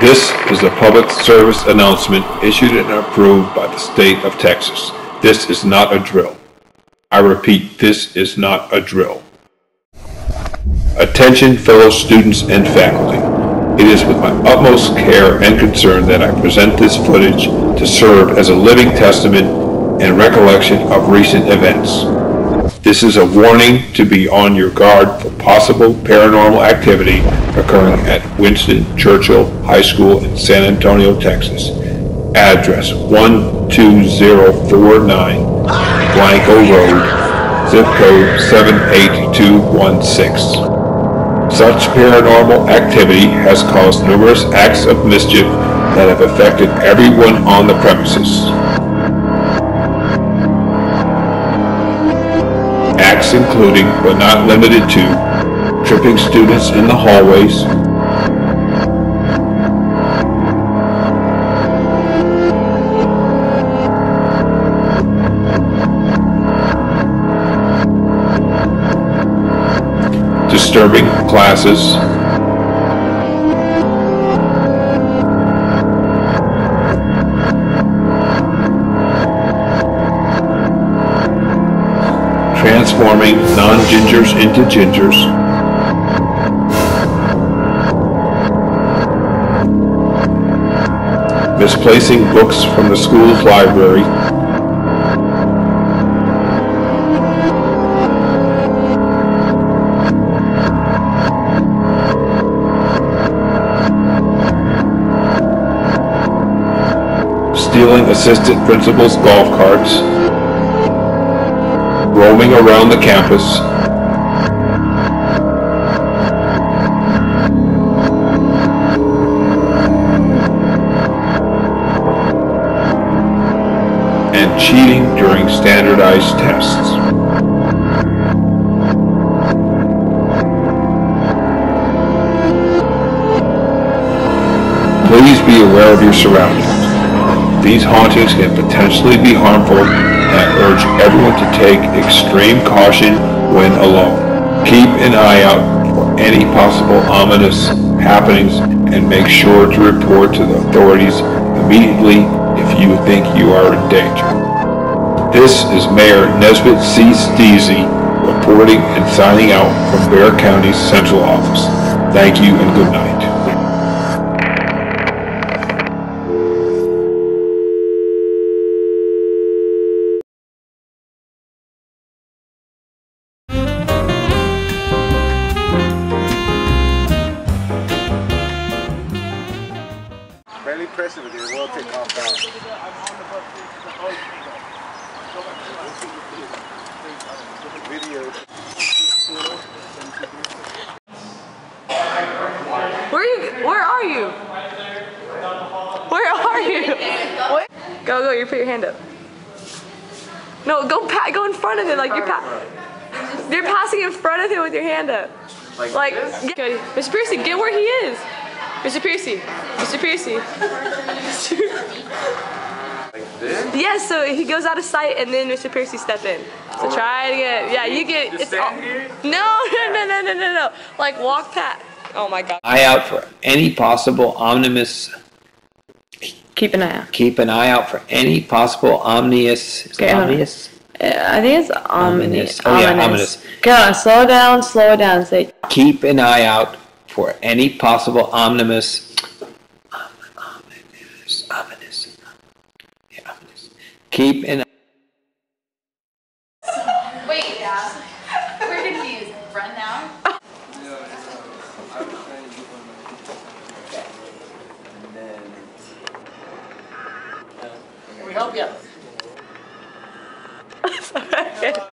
This is a public service announcement issued and approved by the state of Texas. This is not a drill. I repeat, this is not a drill. Attention fellow students and faculty. It is with my utmost care and concern that I present this footage to serve as a living testament and recollection of recent events. This is a warning to be on your guard for possible paranormal activity occurring at Winston Churchill High School in San Antonio, Texas. Address 12049 Blanco Road, zip code 78216. Such paranormal activity has caused numerous acts of mischief that have affected everyone on the premises. Including, but not limited to, tripping students in the hallways, disturbing classes, transforming non-gingers into gingers, misplacing books from the school's library, stealing assistant principal's golf carts, roaming around the campus, and cheating during standardized tests. Please be aware of your surroundings. These hauntings can potentially be harmful urge everyone to take extreme caution when alone. Keep an eye out for any possible ominous happenings and make sure to report to the authorities immediately if you think you are in danger. This is Mayor Nesbitt C. Steezy reporting and signing out from Bexar County's central office. Thank you and good night. Press it with your will take off down. Video. Where are you? Where are you? Where are you? What? Go, go. You put your hand up. No, go pa- go in front of him like you're pa- you're passing in front of him with your hand up. Like, get- Cody, Mr. Piercy, get where he is. Mr. Piercy, Mr. Piercy. Yes, so he goes out of sight and then Mr. Piercy step in. So try it again. Yeah, you get. It's all, no, no, no, no, no, no, no. Like walk past. Oh my God. eye out for any possible omnibus. Keep an eye out. Keep an eye out for any possible omnious. Is Okay, hold omnious? Uh, I think it's ominous. Ominous. Oh, yeah, ominous. Come on, slow down, slow down. Say, Keep an eye out for any possible omnibus. Ominous. Ominous. Yeah, ominous. Keep an Wait, yeah. We're confused. Run now? Can we help you?